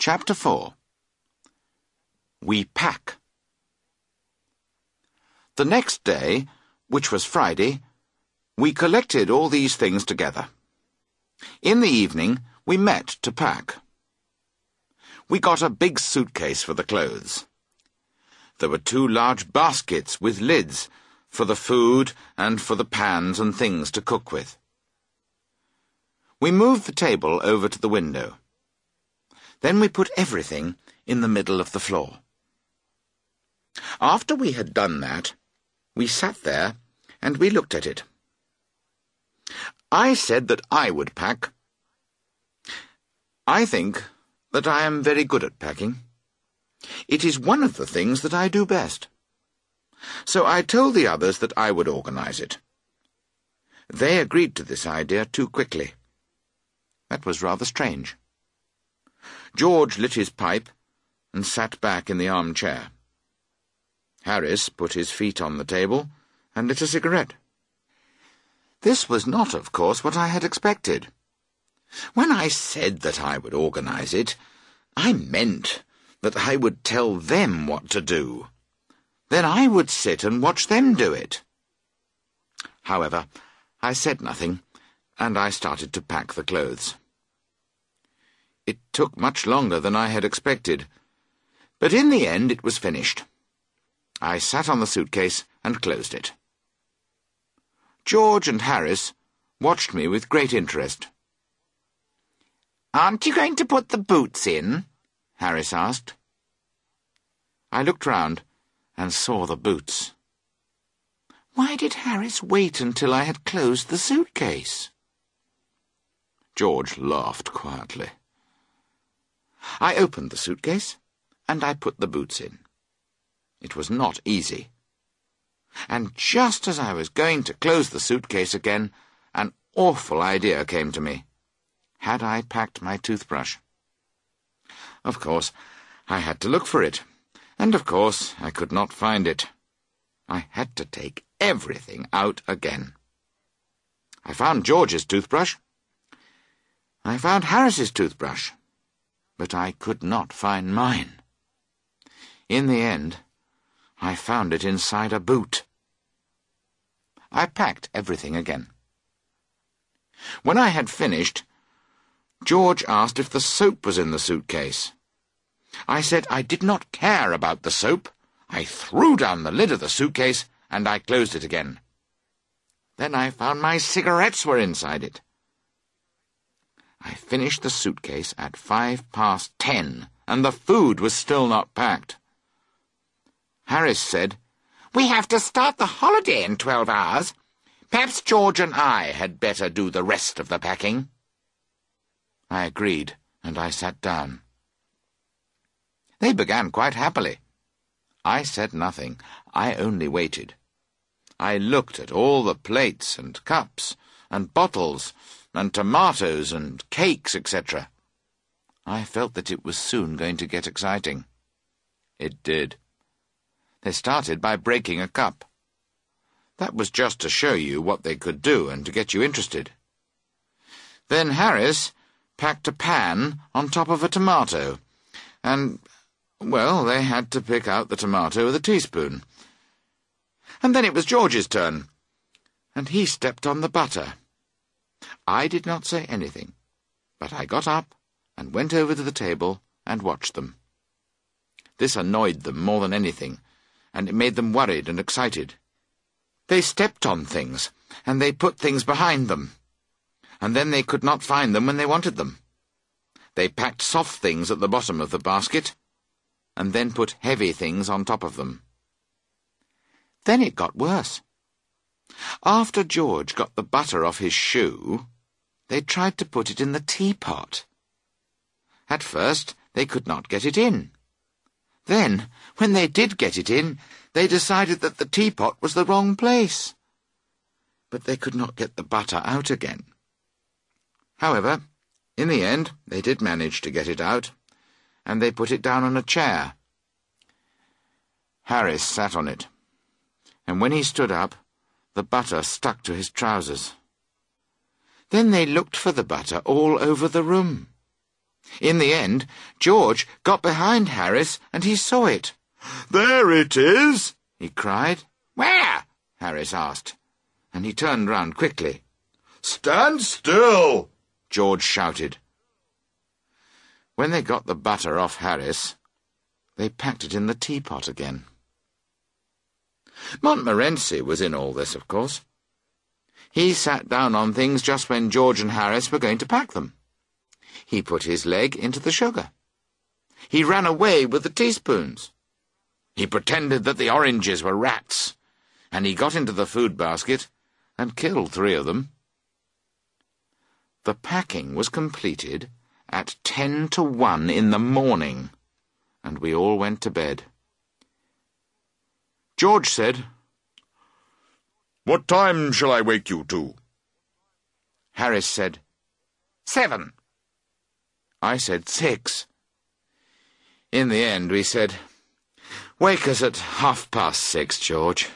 Chapter 4 We Pack The next day, which was Friday, we collected all these things together. In the evening, we met to pack. We got a big suitcase for the clothes. There were two large baskets with lids for the food and for the pans and things to cook with. We moved the table over to the window. Then we put everything in the middle of the floor. After we had done that, we sat there and we looked at it. I said that I would pack. I think that I am very good at packing. It is one of the things that I do best. So I told the others that I would organize it. They agreed to this idea too quickly. That was rather strange. George lit his pipe and sat back in the armchair. Harris put his feet on the table and lit a cigarette. This was not, of course, what I had expected. When I said that I would organize it, I meant that I would tell them what to do. Then I would sit and watch them do it. However, I said nothing, and I started to pack the clothes. It took much longer than I had expected, but in the end it was finished. I sat on the suitcase and closed it. George and Harris watched me with great interest. Aren't you going to put the boots in? Harris asked. I looked round and saw the boots. Why did Harris wait until I had closed the suitcase? George laughed quietly. I opened the suitcase, and I put the boots in. It was not easy. And just as I was going to close the suitcase again, an awful idea came to me. Had I packed my toothbrush? Of course, I had to look for it, and of course I could not find it. I had to take everything out again. I found George's toothbrush. I found Harris's toothbrush but I could not find mine. In the end, I found it inside a boot. I packed everything again. When I had finished, George asked if the soap was in the suitcase. I said I did not care about the soap. I threw down the lid of the suitcase and I closed it again. Then I found my cigarettes were inside it. I finished the suitcase at five past ten, and the food was still not packed. Harris said, We have to start the holiday in twelve hours. Perhaps George and I had better do the rest of the packing. I agreed, and I sat down. They began quite happily. I said nothing. I only waited. I looked at all the plates and cups and bottles and tomatoes and cakes, etc. I felt that it was soon going to get exciting. It did. They started by breaking a cup. That was just to show you what they could do and to get you interested. Then Harris packed a pan on top of a tomato, and, well, they had to pick out the tomato with a teaspoon. And then it was George's turn, and he stepped on the butter. I did not say anything, but I got up and went over to the table and watched them. This annoyed them more than anything, and it made them worried and excited. They stepped on things, and they put things behind them, and then they could not find them when they wanted them. They packed soft things at the bottom of the basket, and then put heavy things on top of them. Then it got worse. After George got the butter off his shoe, they tried to put it in the teapot. At first, they could not get it in. Then, when they did get it in, they decided that the teapot was the wrong place. But they could not get the butter out again. However, in the end, they did manage to get it out, and they put it down on a chair. Harris sat on it, and when he stood up, the butter stuck to his trousers. Then they looked for the butter all over the room. In the end, George got behind Harris and he saw it. There it is, he cried. Where? Harris asked, and he turned round quickly. Stand still, George shouted. When they got the butter off Harris, they packed it in the teapot again. Montmorency was in all this, of course. He sat down on things just when George and Harris were going to pack them. He put his leg into the sugar. He ran away with the teaspoons. He pretended that the oranges were rats, and he got into the food basket and killed three of them. The packing was completed at ten to one in the morning, and we all went to bed. George said, What time shall I wake you to? Harris said, Seven. I said six. In the end, we said, Wake us at half past six, George.